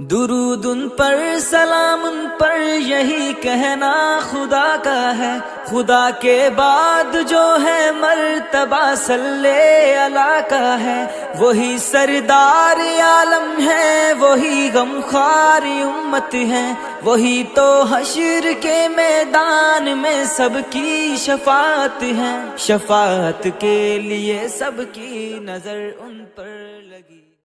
दुरूद उन पर सलाम उन पर, यही कहना खुदा का है। खुदा के बाद जो है, मरतबा सल्ले अला का है। वही सरदार आलम है, वही गमखार उम्मत है। वही तो हशर के मैदान में सबकी शफात है। शफात के लिए सबकी नज़र उन पर लगी।